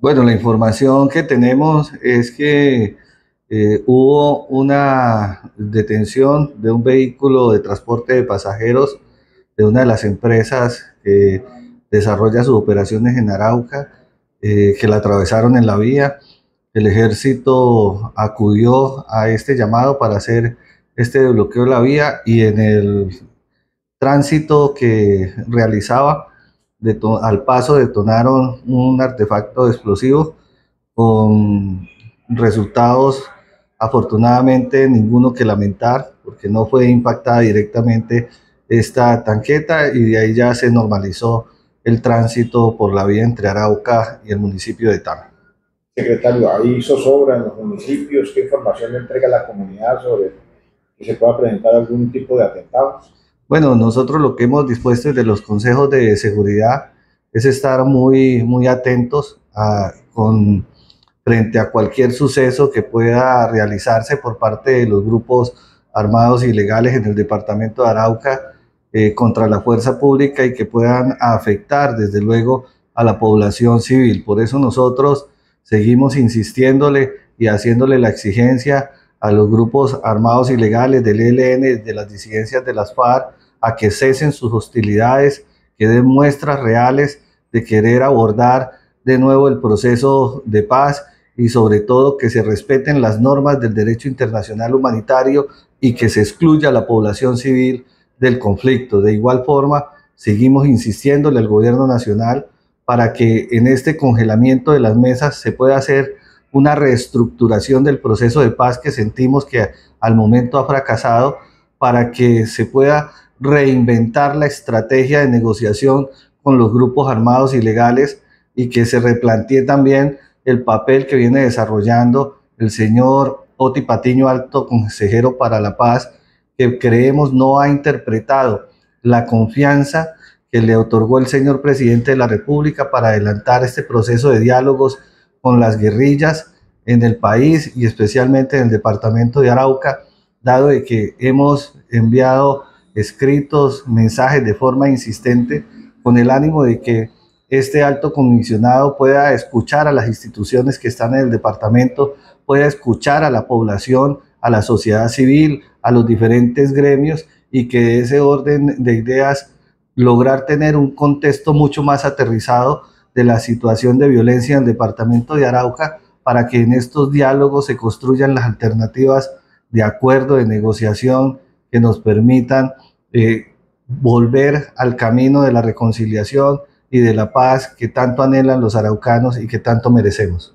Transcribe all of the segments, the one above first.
Bueno, la información que tenemos es que eh, hubo una detención de un vehículo de transporte de pasajeros de una de las empresas que desarrolla sus operaciones en Arauca, eh, que la atravesaron en la vía. El ejército acudió a este llamado para hacer este bloqueo de la vía y en el tránsito que realizaba, al paso detonaron un artefacto explosivo con resultados afortunadamente ninguno que lamentar porque no fue impactada directamente esta tanqueta y de ahí ya se normalizó el tránsito por la vía entre Arauca y el municipio de Tama. Secretario, ¿ahí zozobra en los municipios? ¿Qué información le entrega la comunidad sobre que se pueda presentar algún tipo de atentados? Bueno, nosotros lo que hemos dispuesto desde los consejos de seguridad es estar muy, muy atentos a, con, frente a cualquier suceso que pueda realizarse por parte de los grupos armados ilegales en el departamento de Arauca eh, contra la fuerza pública y que puedan afectar desde luego a la población civil. Por eso nosotros seguimos insistiéndole y haciéndole la exigencia a los grupos armados ilegales del ELN, de las disidencias de las FARC, a que cesen sus hostilidades, que den muestras reales de querer abordar de nuevo el proceso de paz y sobre todo que se respeten las normas del derecho internacional humanitario y que se excluya a la población civil del conflicto. De igual forma, seguimos insistiéndole al gobierno nacional para que en este congelamiento de las mesas se pueda hacer una reestructuración del proceso de paz que sentimos que al momento ha fracasado para que se pueda reinventar la estrategia de negociación con los grupos armados ilegales y que se replantee también el papel que viene desarrollando el señor Oti Patiño, alto consejero para la paz, que creemos no ha interpretado la confianza que le otorgó el señor presidente de la República para adelantar este proceso de diálogos con las guerrillas en el país y especialmente en el departamento de Arauca, dado de que hemos enviado escritos, mensajes de forma insistente con el ánimo de que este alto comisionado pueda escuchar a las instituciones que están en el departamento, pueda escuchar a la población, a la sociedad civil, a los diferentes gremios y que ese orden de ideas lograr tener un contexto mucho más aterrizado de la situación de violencia en el departamento de Arauca para que en estos diálogos se construyan las alternativas de acuerdo, de negociación que nos permitan eh, volver al camino de la reconciliación y de la paz que tanto anhelan los araucanos y que tanto merecemos.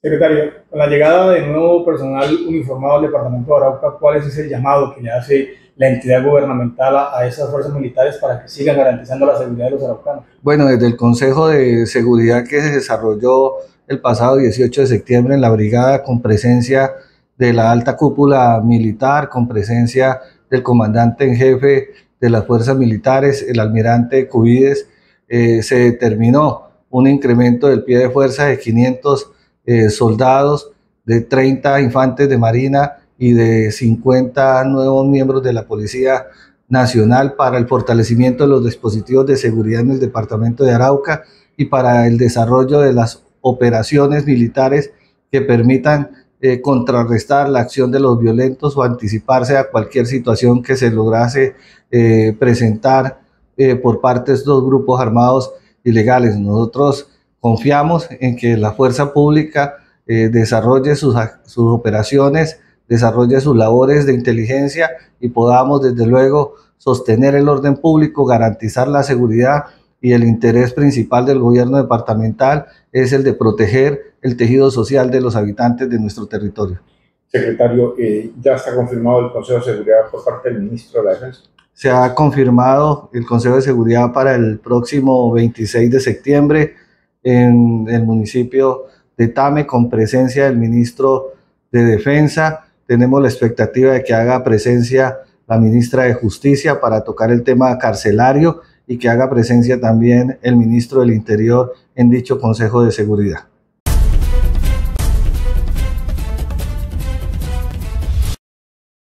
Secretario, con la llegada de nuevo personal uniformado al departamento de Arauca, ¿cuál es ese llamado que le hace la entidad gubernamental a, esas fuerzas militares para que sigan garantizando la seguridad de los araucanos? Bueno, desde el Consejo de Seguridad que se desarrolló el pasado 18 de septiembre en la brigada con presencia de la alta cúpula militar, con presencia del comandante en jefe de las fuerzas militares, el almirante Cubides, eh, se determinó un incremento del pie de fuerza de 500 eh, soldados, de 30 infantes de marina y de 50 nuevos miembros de la Policía Nacional para el fortalecimiento de los dispositivos de seguridad en el departamento de Arauca y para el desarrollo de las operaciones militares que permitan eh, contrarrestar la acción de los violentos o anticiparse a cualquier situación que se lograse eh, presentar eh, por parte de estos grupos armados ilegales. Nosotros confiamos en que la fuerza pública desarrolle sus, sus operaciones, desarrolle sus labores de inteligencia y podamos desde luego sostener el orden público, garantizar la seguridad y el interés principal del gobierno departamental es el de proteger el tejido social de los habitantes de nuestro territorio. Secretario, eh, ¿ya está confirmado el Consejo de Seguridad por parte del ministro de la Defensa? Se ha confirmado el Consejo de Seguridad para el próximo 26 de septiembre en el municipio de Tame con presencia del ministro de Defensa. Tenemos la expectativa de que haga presencia la ministra de Justicia para tocar el tema carcelario y que haga presencia también el ministro del Interior en dicho Consejo de Seguridad.